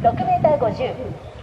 6メーター50